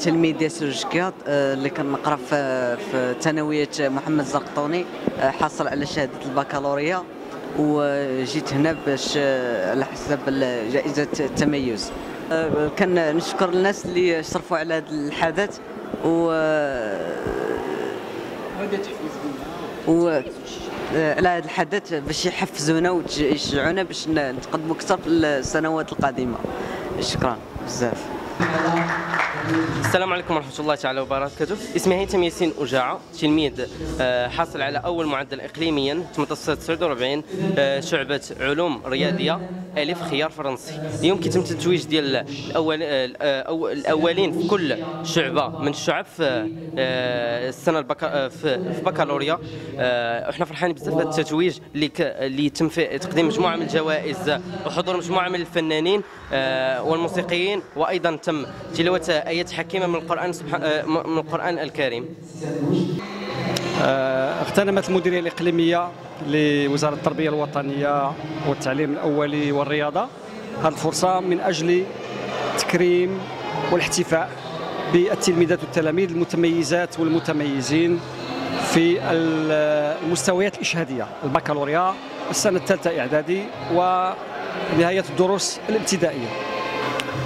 تلميذ ياسر جكياط آه، اللي كنقرا في ثانوية محمد زرقطوني آه، حاصل على شهادة البكالوريا وجيت هنا باش آه، على حساب ال- جائزة التميز. كنشكر الناس اللي شرفوا على هذا الحدث و و على هذا الحدث باش يحفزونا ويشجعونا باش نتقدموا أكثر في السنوات القادمة. شكرا بزاف. السلام عليكم ورحمة الله تعالى وبركاته. اسمي هيثم ياسين أجاعة. تلميذ آه، حاصل على أول معدل إقليميا متوسط 49 آه، شعبة علوم رياضية ألف خيار فرنسي. اليوم كيتم التتويج ديال الأول آه، الأول- الأولين في كل شعبة من الشعب في السنة البكا في في بكالوريا. إحنا فرحانين بزاف بهذا التتويج اللي اللي تم فيه تقديم مجموعة من الجوائز وحضور مجموعة من الفنانين والموسيقيين وأيضا تم تلاوة آيات حكيمة من القرآن آه، من القرآن الكريم. آه، اغتنمت المديرية الإقليمية لوزارة التربية الوطنية والتعليم الأولي والرياضة. هذه الفرصة من أجل تكريم والاحتفاء بالتلميذات والتلاميذ المتميزات والمتميزين في ال- المستويات الإشهادية. البكالوريا السنة الثالثة إعدادي ونهاية الدروس الابتدائية.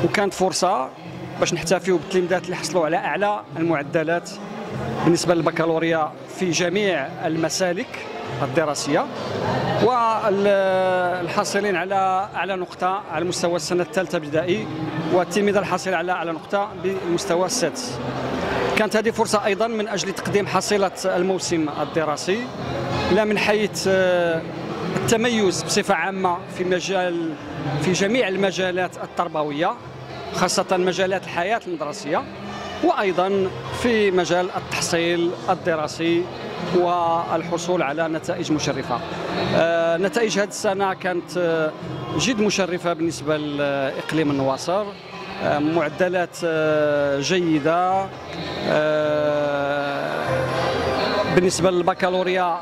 وكانت فرصة باش نحتفيو بالتلميذات اللي حصلوا على أعلى المعدلات بالنسبة للبكالوريا في جميع المسالك الدراسية. والحاصلين على أعلى نقطة على مستوى السنة الثالثة ابتدائي والتلميذ الحاصل على أعلى نقطة بالمستوى السادس. كانت هذه فرصة أيضا من أجل تقديم حصيلة الموسم الدراسي. لا من حيث آه، التميز بصفة عامة في مجال في جميع المجالات التربوية. خاصة مجالات الحياة المدرسية وأيضا في مجال التحصيل الدراسي والحصول على نتائج مشرفة. آه، نتائج هذه السنة كانت آه، جد مشرفة بالنسبة لإقليم النواصر. آه، معدلات جيدة آه، بالنسبة للبكالوريا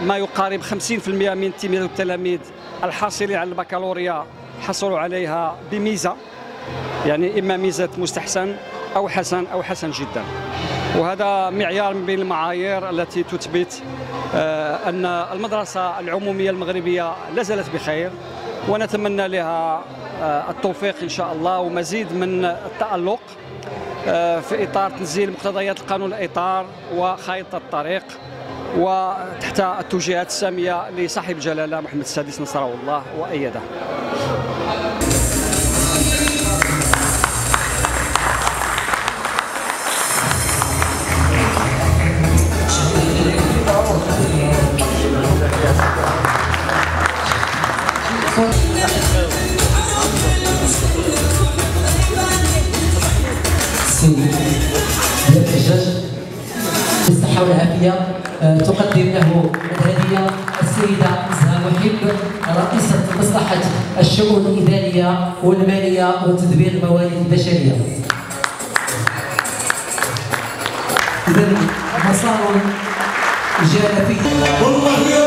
ما يقارب 50% من التلاميذ الحاصلين على البكالوريا حصلوا عليها بميزة يعني إما ميزة مستحسن أو حسن أو حسن جدا. وهذا معيار من المعايير التي تثبت آه، أن المدرسة العمومية المغربية لا زالت بخير ونتمنى لها آه، التوفيق إن شاء الله ومزيد من التألق آه، في إطار تنزيل مقتضيات القانون الإطار وخارطه الطريق وتحت التوجيهات السامية لصاحب الجلالة محمد السادس نصره الله وايده سيدي الحجاج بالصحة والعافية تقدم له الهدية السيدة نزهة محب رئيسة مصلحة الشؤون الإدارية والمالية وتدبير الموارد البشرية. إذا مسار جاء فيه والله